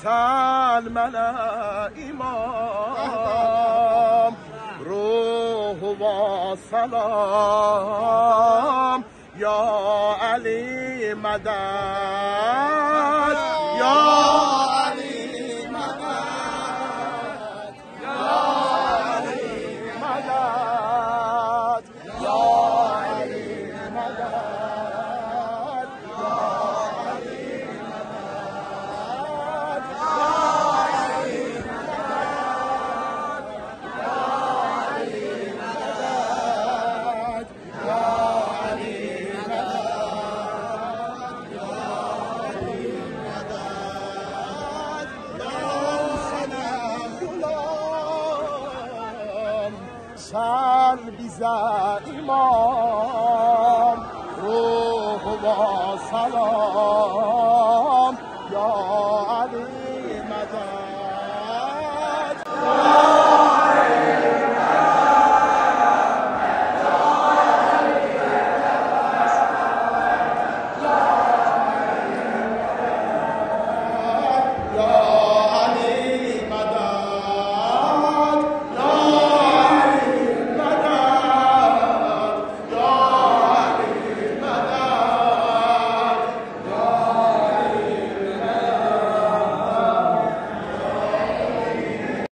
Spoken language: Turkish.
Selmele imam Ruhu ve selam. Ya Ali medet Ya سل بیزه ایمان. روح و سلام.